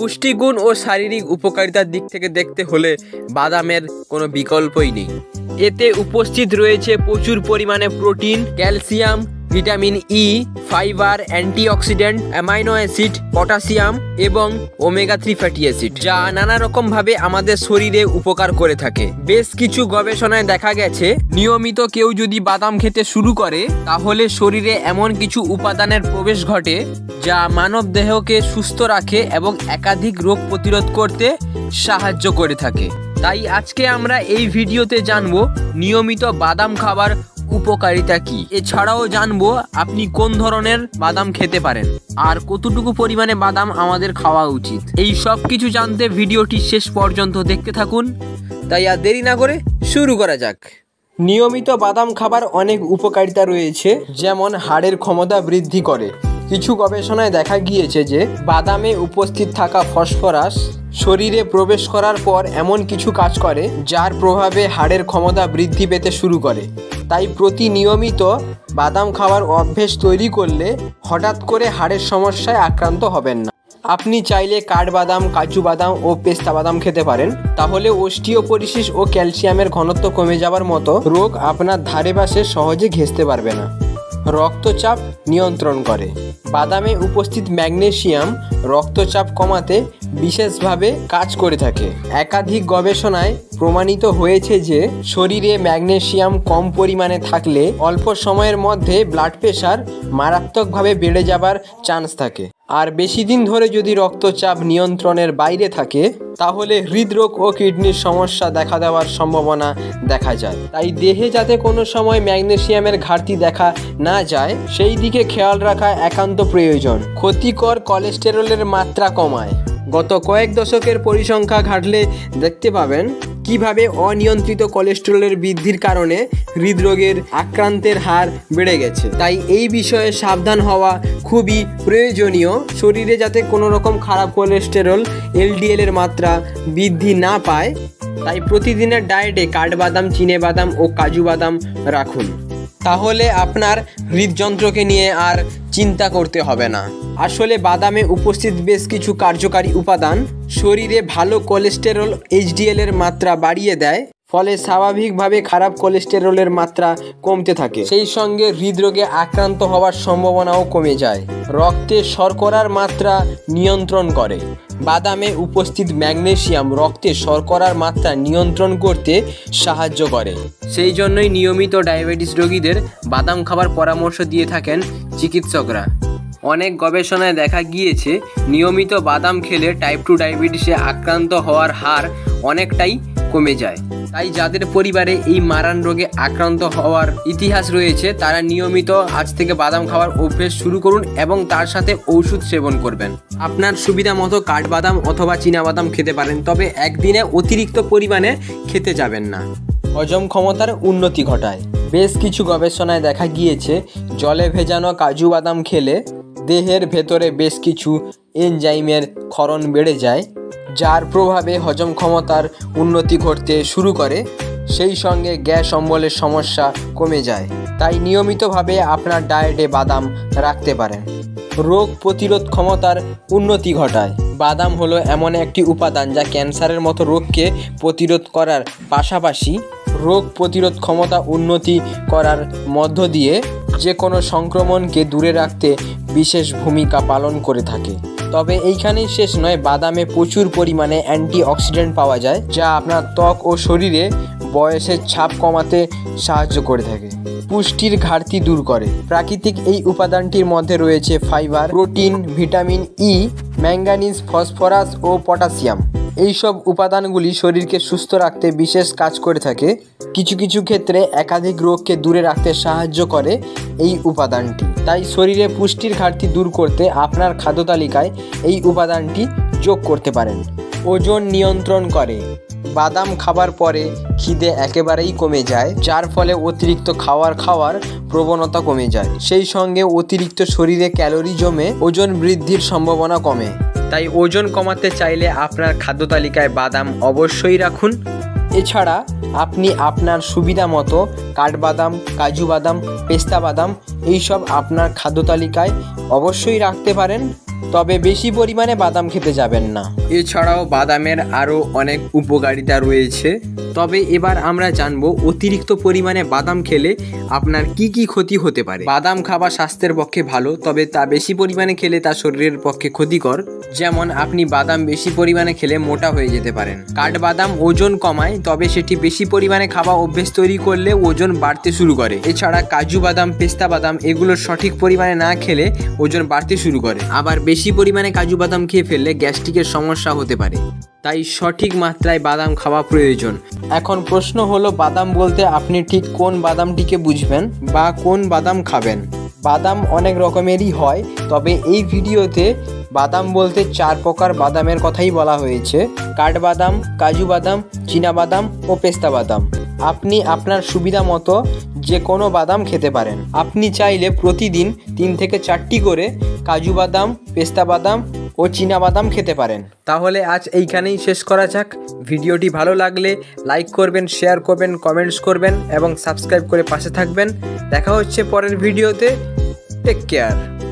পুষ্টিগুণ ও শারীরিক উপকারিতার দিক থেকে দেখতে হলে বাদামের কোনো বিকল্পই নেই। এতে উপস্থিত রয়েছে প্রচুর পরিমাণে protein, calcium vitamin E fibre, antioxidant, amino acid, potassium এবং ওমেগা থ্রি ফ্যাটি অ্যাসিড, যা নানা রকম ভাবে আমাদের শরীরে উপকার করে থাকে। বেশ কিছু গবেষণায় দেখা গেছে, নিয়মিত কেউ যদি বাদাম খেতে শুরু করে, তাহলে শরীরে এমন কিছু উপাদানের প্রবেশ ঘটে, যা মানব দেহকে সুস্থ রাখে এবং একাধিক রোগ প্রতিরোধ করতে সাহায্য করে থাকে। তাই আজকে আমরা এই ভিডিওতে জানব, নিয়মিত বাদাম খাবার উপকারিতা কি? এছাড়াও জানব আপনি কোন ধরনের বাদাম খেতে পারেন। আর কতটুকু পরিমাণে বাদাম আমাদের খাওয়া উচিত? এই সব কিছু জানতে ভিডিওটি শেষ পর্যন্ত দেখতে থাকুন। তাই আর দেরি না করে শুরু করা যাক। নিয়মিত বাদাম খাবার অনেক উপকারিতা রয়েছে, যেমন হাড়ের ক্ষমতা বৃদ্ধি করে। কিছু গবেষণায় দেখা গিয়েছে যে বাদামে উপস্থিত থাকা ফসফরাস শরীরে প্রবেশ করার পর এমন কিছু কাজ করে যার প্রভাবে হাড়ের ক্ষমতা বৃদ্ধি পেতে শুরু করে। তাই প্রতি নিয়মিত বাদাম খাওয়ার অভ্যেস তৈরি করলে হঠাৎ করে হাড়ের সমস্যায় আক্রান্ত হবেন না। আপনি চাইলে কাঠবাদাম কাজু বাদাম ও পেস্তা বাদাম খেতে পারেন। তাহলে অস্টিওপরিসিস ও ক্যালসিয়ামের ঘনত্ব কমে যাওয়ার মতো রোগ আপনার ধারে পাশে সহজে ঘেঁচতে পারবে না। রক্তচাপ নিয়ন্ত্রণ করে। বাদামে উপস্থিত ম্যাগনেসিয়াম রক্তচাপ কমাতে বিশেষভাবে কাজ করে থাকে। একাধিক গবেষণায় প্রমাণিত হয়েছে যে শরীরে ম্যাগনেসিয়াম কম পরিমাণে থাকলে অল্প সময়ের মধ্যে ব্লাড প্রেশার মারাত্মকভাবে বেড়ে যাবার চান্স থাকে। আর বেশি দিন ধরে যদি রক্তচাপ নিয়ন্ত্রণের বাইরে থাকে, তাহলে হৃদরোগ ও কিডনির সমস্যা দেখা দেওয়ার সম্ভাবনা দেখা যায়। তাই দেহে যাতে কোনো সময় ম্যাগনেসিয়ামের ঘাটতি দেখা না যায়, সেই দিকে খেয়াল রাখা একান্ত প্রয়োজন। ক্ষতিকর কোলেস্টেরলের মাত্রা কমায়। গত কয়েক দশকের পরিসংখ্যা ঘাটলে দেখতে পাবেন কীভাবে অনিয়ন্ত্রিত কোলেস্টেরলের বৃদ্ধির কারণে হৃদরোগের আক্রান্তের হার বেড়ে গেছে। তাই এই বিষয়ে সাবধান হওয়া খুবই প্রয়োজনীয়। শরীরে যাতে কোনো রকম খারাপ কোলেস্টেরল এলডিএল এর মাত্রা বৃদ্ধি না পায় তাই প্রতিদিনের ডায়েটে কাঠবাদাম চিনে বাদাম ও কাজু বাদাম রাখুন। তাহলে আপনার হৃদযন্ত্রকে নিয়ে আর চিন্তা করতে হবে না। আসলে বাদামে উপস্থিত বেশ কিছু কার্যকারী উপাদান শরীরে ভালো কোলেস্টেরল এইচডিএলের মাত্রা বাড়িয়ে দেয়। ফলে স্বাভাবিকভাবে খারাপ কোলেস্টেরলের মাত্রা কমতে থাকে। সেই সঙ্গে হৃদরোগে আক্রান্ত হওয়ার সম্ভাবনাও কমে যায়। রক্তে শর্করার মাত্রা নিয়ন্ত্রণ করে। বাদামে উপস্থিত ম্যাগনেশিয়াম রক্তে শর্করার মাত্রা নিয়ন্ত্রণ করতে সাহায্য করে। সেই জন্যই নিয়মিত ডায়াবেটিস রোগীদের বাদাম খাবার পরামর্শ দিয়ে থাকেন চিকিৎসকরা। অনেক গবেষণায় দেখা গিয়েছে, নিয়মিত বাদাম খেলে টাইপ টু ডায়াবেটিসে আক্রান্ত হওয়ার হার অনেকটাই কমে যায়। তাই যাদের পরিবারে এই মারান রোগে আক্রান্ত হওয়ার ইতিহাস রয়েছে, তারা নিয়মিত আজ থেকে বাদাম খাওয়ার অভ্যেস শুরু করুন এবং তার সাথে ঔষধ সেবন করবেন। আপনার সুবিধা মতো কাঠবাদাম অথবা বাদাম খেতে পারেন, তবে একদিনে অতিরিক্ত পরিমাণে খেতে যাবেন না। হজম ক্ষমতার উন্নতি ঘটায়। বেশ কিছু গবেষণায় দেখা গিয়েছে, জলে ভেজানো কাজু বাদাম খেলে দেহের ভেতরে বেশ কিছু এনজাইমের ক্ষরণ বেড়ে যায়। যার প্রভাবে হজম ক্ষমতার উন্নতি ঘটতে শুরু করে, সেই সঙ্গে গ্যাস অম্বলের সমস্যা কমে যায়। তাই নিয়মিতভাবে আপনার ডায়েটে বাদাম রাখতে পারেন। রোগ প্রতিরোধ ক্ষমতার উন্নতি ঘটায়। বাদাম হলো এমন একটি উপাদান যা ক্যান্সারের মতো রোগকে প্রতিরোধ করার পাশাপাশি রোগ প্রতিরোধ ক্ষমতা উন্নতি করার মধ্য দিয়ে যে কোনো সংক্রমণকে দূরে রাখতে বিশেষ ভূমিকা পালন করে থাকে। তবে এইখানেই শেষ নয়, বাদামে প্রচুর পরিমাণে অ্যান্টিঅক্সিডেন্ট পাওয়া যায়, যা আপনার ত্বক ও শরীরে বয়সের ছাপ কমাতে সাহায্য করে থাকে। পুষ্টির ঘাটতি দূর করে। প্রাকৃতিক এই উপাদানটির মধ্যে রয়েছে fibre, protein, vitamin E, manganese, phosphorus ও পটাশিয়াম। এইসব উপাদানগুলি শরীরকে সুস্থ রাখতে বিশেষ কাজ করে থাকে। কিছু কিছু ক্ষেত্রে একাধিক রোগকে দূরে রাখতে সাহায্য করে এই উপাদানটি। তাই শরীরে পুষ্টির ঘাটতি দূর করতে আপনার খাদ্য তালিকায় এই উপাদানটি যোগ করতে পারেন। ওজন নিয়ন্ত্রণ করে। বাদাম খাবার পরে খিদে একেবারেই কমে যায়, যার ফলে অতিরিক্ত খাওয়ার খাওয়ার প্রবণতা কমে যায়। সেই সঙ্গে অতিরিক্ত শরীরে ক্যালোরি জমে ওজন বৃদ্ধির সম্ভাবনা কমে। তাই ওজন কমাতে চাইলে আপনার খাদ্য তালিকায় বাদাম অবশ্যই রাখুন। এছাড়া আপনি আপনার সুবিধা মতো কাঠবাদাম কাজু বাদাম পেস্তা বাদাম এইসব আপনার খাদ্য তালিকায় অবশ্যই রাখতে পারেন। তবে বেশি পরিমাণে বাদাম খেতে যাবেন না। এছাড়াও বাদামের আরও অনেক উপকারিতা রয়েছে। তবে এবার আমরা জানব অতিরিক্ত পরিমাণে বাদাম খেলে আপনার কি কি ক্ষতি হতে পারে। বাদাম খাওয়া স্বাস্থ্যের পক্ষে ভালো, তবে তা বেশি পরিমাণে খেলে তা শরীরের পক্ষে ক্ষতিকর। যেমন আপনি বাদাম বেশি পরিমাণে খেলে মোটা হয়ে যেতে পারেন। কাঠবাদাম ওজন কমায়, তবে সেটি বেশি পরিমাণে খাওয়া অভ্যেস তৈরি করলে ওজন বাড়তে শুরু করে। এছাড়া কাজু বাদাম, পেস্তা বাদাম, এগুলো সঠিক পরিমাণে না খেলে ওজন বাড়তে শুরু করে। আবার বেশি পরিমাণে কাজু বাদাম খেয়ে ফেললে গ্যাস্ট্রিকের সমস্যা হতে পারে। তাই সঠিক মাত্রায় বাদাম খাওয়া প্রয়োজন। এখন প্রশ্ন হলো, বাদাম বলতে আপনি ঠিক কোন বাদামটিকে বুঝবেন বা কোন বাদাম খাবেন? বাদাম অনেক রকমেরই হয়, তবে এই ভিডিওতে বাদাম বলতে চার প্রকার বাদামের কথাই বলা হয়েছে। কাঠবাদাম, কাজু বাদাম, চীনা বাদাম ও পেস্তা বাদাম। আপনি আপনার সুবিধা মতো যে কোনো বাদাম খেতে পারেন। আপনি চাইলে প্রতিদিন তিন থেকে চারটি করে কাজু বাদাম, পেস্তা বাদাম ও চীনা বাদাম খেতে পারেন। তাহলে আজ এইখানেই শেষ করা যাক। ভিডিওটি ভালো লাগলে লাইক করবেন, শেয়ার করবেন, কমেন্টস করবেন এবং সাবস্ক্রাইব করে পাশে থাকবেন। দেখা হচ্ছে পরের ভিডিওতে। Take care.